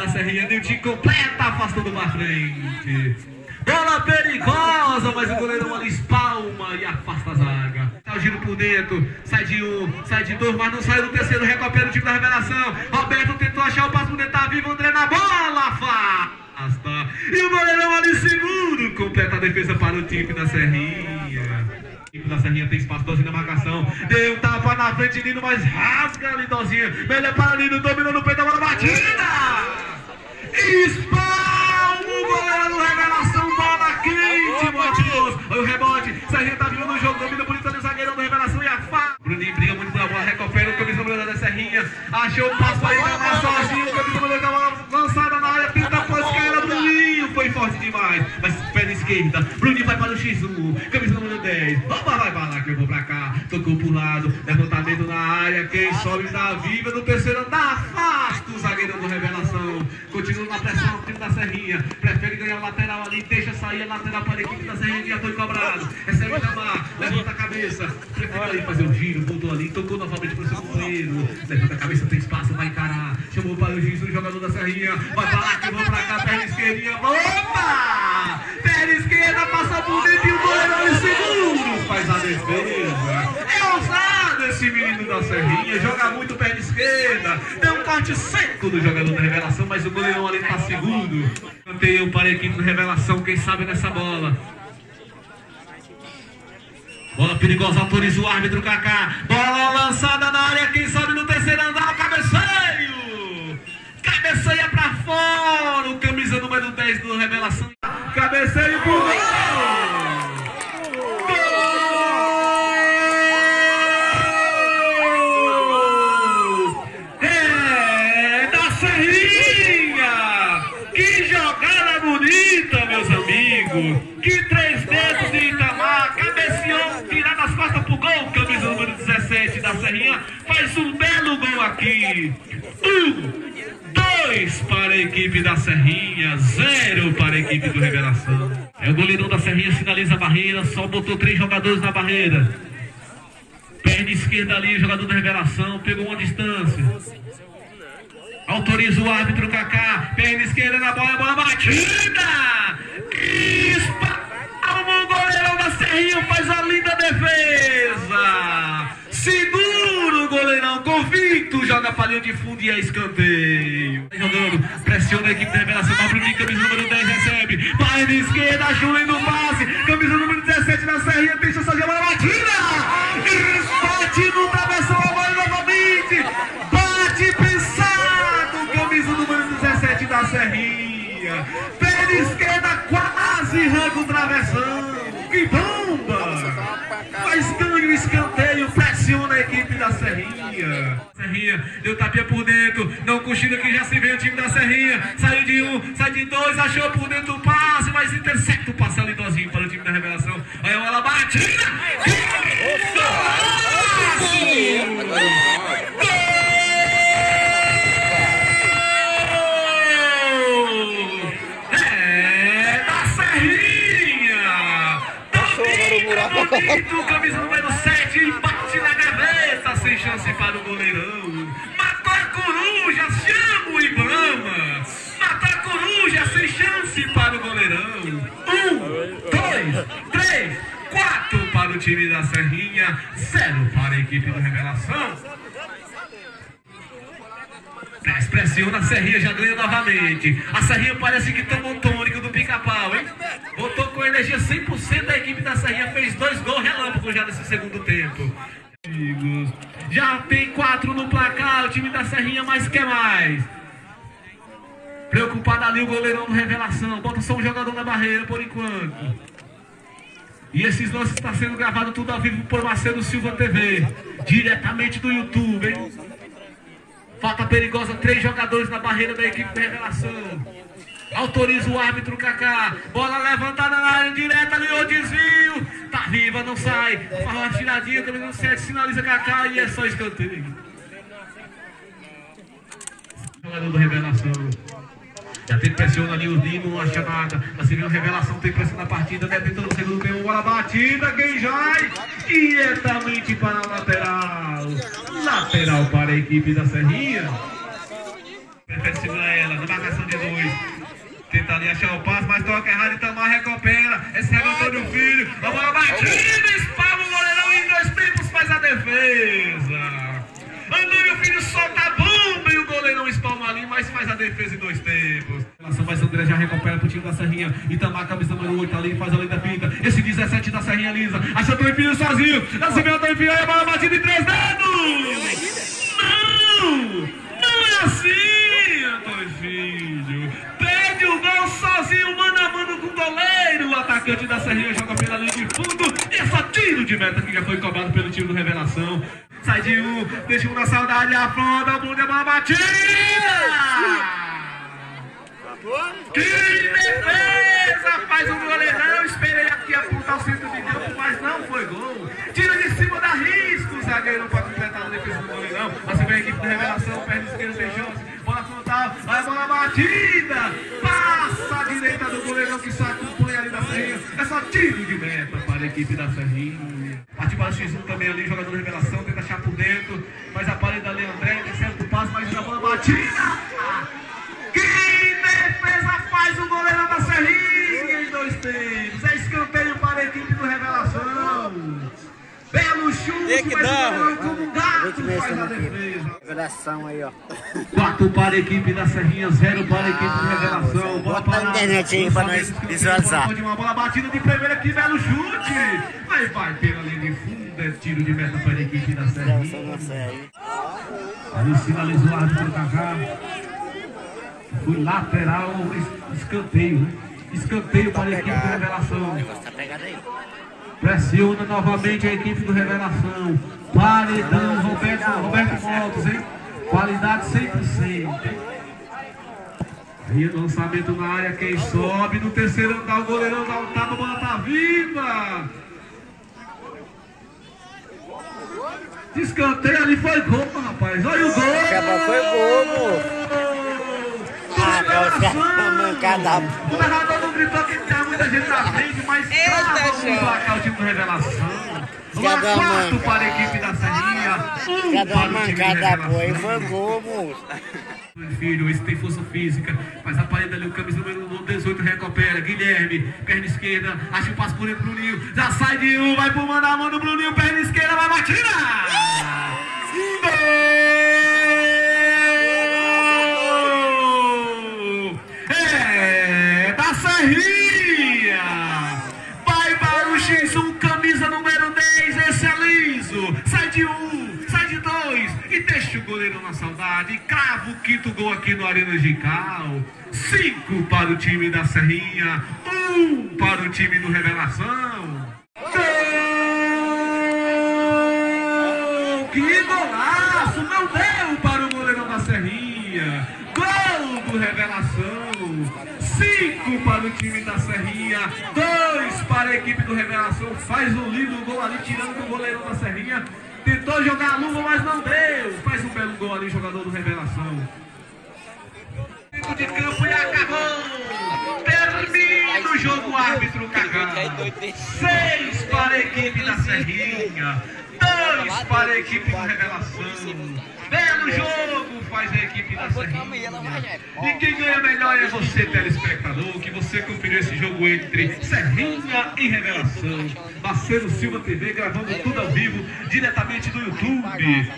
da Serrinha. Nilton completa, afastando pra frente. Bola perigosa, mas o goleirão ali espalma e afasta a zaga. Tá o giro por dentro, sai de um, sai de dois, mas não sai do terceiro, recupera o time da revelação. Roberto tentou achar o passo por dentro, tá vivo, André na bola, afasta. E o goleirão ali seguro, completa a defesa para o time da Serrinha. Time da Serrinha tem espaço, Dozinho na marcação. Deu um tapa na frente, Nino, mas rasga ali, Dozinho. Melhor para Nino, dominou no peito, da bola batida. Espalma o goleiro Revelação, bola quente, Matheus. Olha o rebote, Serrinha tá vindo no jogo, domina por isso ali o zagueirão do Revelação e a fa. Bruninho briga muito pela bola, recupera o camisa número da Serrinha. Achou o passo aí, mas sozinho, o camisa número da bola lançada na área, tenta a esquerda, Bruninho foi forte demais, mas pé na esquerda, Bruninho Continua na pressão, o time da Serrinha. Prefere ganhar o lateral ali, deixa sair a lateral para a equipe da Serrinha. Já foi cobrado. Recebe o Tamar, levanta a cabeça. Prefere ali fazer o giro, voltou ali, tocou novamente para o seu companheiro. Levanta a cabeça, tem espaço, vai encarar. Chamou para o juiz, o jogador da Serrinha. Vai pra lá, que vou pra cá, perna esquerda. Opa! Esse menino da Serrinha. Joga muito perna esquerda. Deu um corte seco do jogador da Revelação, mas o goleirão ali tá seguro. Canteio para a equipe do Revelação, quem sabe nessa bola. Bola perigosa, autoriza o árbitro Kaká. Bola lançada na área, quem sabe no terceiro andar, cabeceio! Cabeceia pra fora, o camisa número 10 do Revelação. Cabeceio pro Serrinha faz um belo gol aqui! Um, dois para a equipe da Serrinha, zero para a equipe do Revelação. É o goleirão da Serrinha, finaliza a barreira, só botou três jogadores na barreira. Perna esquerda ali, jogador da revelação, pegou uma distância. Autoriza o árbitro Kaká. Perna esquerda na bola, bola batida! Espalma o goleirão da Serrinha, faz a linda defesa! Segura o goleirão, convicto, joga pra linha de fundo e é escanteio. Jogando, pressiona a equipe da revelação, vai pro camisa número 10, recebe. Perna esquerda, Júlio no passe. Camisa número 17 da Serrinha, tem chance de bola batida! Bate no travessão, a bola novamente! Bate pensado! Camisa número 17 da Serrinha. Perna esquerda quase arranca o travessão. Que bomba! Serrinha. Serrinha deu tapinha por dentro, não cochila que já se vê o time da Serrinha. Saiu de um, sai de dois, achou por dentro o passe, mas intercepta o passe ali dozinho para o time da revelação. Aí ela batida! É camisa número 7, chance para o goleirão. Matou a coruja, chama o Ibama. Matou a coruja, sem chance para o goleirão. Um, dois, três, quatro para o time da Serrinha, zero para a equipe do Revelação. Pressiona a Serrinha, já ganha novamente. A Serrinha parece que tomou tônico do pica-pau, hein? Voltou com energia 100% da equipe da Serrinha, fez dois gols relâmpago já nesse segundo tempo. Amigos, já tem quatro no placar, o time da Serrinha, mas quer mais. Preocupado ali o goleirão do Revelação, bota só um jogador na barreira por enquanto. E esses lances estão sendo gravados tudo ao vivo por Marcelo Silva TV, diretamente do YouTube, hein? Falta perigosa, três jogadores na barreira da equipe revelação. Autoriza o árbitro Kaká. Bola levantada na área direta, o desvio. Tá viva, não sai. Faz uma tiradinha, também não serve, sinaliza Kaká e é só escanteio. Jogador da revelação. Já tem pressão ali, o Nino não acha nada. A segunda revelação tem pressão na partida, né? Tentando o segundo tempo, bola batida, quem vai? Diretamente para a lateral. Lateral para a equipe da Serrinha. Prefere segurar ela, na marcação ali achar o passe, mas toca errado, Itamar recupera. Esse é Antônio Filho. A bola batida, espalma o goleirão em dois tempos, faz a defesa. Antônio Filho solta a bomba e o goleirão espalma ali, mas faz a defesa em dois tempos. Mas André já recupera pro time da Serrinha. Itamar, camisa número 8 ali, faz a lei da fita. Esse 17 da Serrinha lisa. Acha Antônio Filho sozinho. Nascimento Antônio Filho, a bola batida em três dedos. Não! Não é assim, Antônio Filho. Perde o gol sozinho, mano a mano com o goleiro. O atacante da Serrinha joga pela linha de fundo. E só tiro de meta que já foi cobrado pelo time do Revelação. Sai de um, deixa um na saudade, afronta, o Bruno é bola batida! Que defesa! Faz um goleirão, esperei aqui apontar o centro de campo, mas não foi gol. Tira de cima da risco, o zagueiro para completar a defesa do goleirão. Mas você vê a equipe de revelação, perna esquerda tem chance, bola frontal, vai bola batida! Equipe da Serrinha. Parte para o X1 também ali, jogador de revelação, tenta achar por dentro, faz a parede ali, André, certo passo, mas a bola batida! Que defesa faz o goleirão da Serrinha em dois tempos. É escanteio para a equipe do Revelação. Belo chute, Tem que mas o como um gato faz a defesa. Revelação aí, ó. 4 para a equipe da Serrinha, 0 para a equipe do Revelação. Bola Bota na para internet aí pra nós visualizar. De uma bola batida de primeira, que belo chute. Mas vai pela linha de fundo, é tiro de meta para a equipe da Revelação Serrinha. sei. Ali sinalizou o árbitro Kaká. Foi lateral, es- escanteio, né? Escanteio para a equipe do Revelação. Tá pegado aí. Pressiona novamente a equipe do Revelação. Paredão, Roberto, Roberto Motos, hein? Qualidade 100%. hein? Aí lançamento na área, quem sobe no terceiro andar, o goleirão dá um tapa, bola tá viva. Descanteio ali, foi gol, rapaz. Olha o gol. Acabou, foi gol, moço. Mancada. O narrador não gritou que tinha muita gente na frente, mas crava o placar o time do Revelação. Cada quatro para a equipe da Serrinha, um Cada para o time do mancada boa e. Meu filho, esse tem força física, faz a parede ali, o camisa número 18 recupera, Guilherme, perna esquerda, acha o passo por dentro, Bruninho, já sai de um, vai pro mano a mano, Bruninho, perna esquerda, vai batida! Saudade, e crava o quinto gol aqui no Arena Gical. Cinco para o time da Serrinha, um para o time do Revelação. Gol! Que golaço! Meu Deus, para o goleirão da Serrinha. Gol do Revelação. Cinco para o time da Serrinha. Dois para a equipe do Revelação. Faz um lindo gol ali, tirando do goleirão da Serrinha. Tentou jogar a luva, mas não deu. Faz um belo gol ali, jogador do Revelação. De campo e acabou. Termina o jogo, árbitro Cagá. Seis para a equipe da Serrinha. Dois para a equipe do Revelação. Belo jogo faz a equipe da Serrinha. E quem ganha melhor é você, telespectador, que você conferiu esse jogo entre Serrinha e Revelação. Marcelo Silva TV gravando tudo ao vivo, diretamente do YouTube.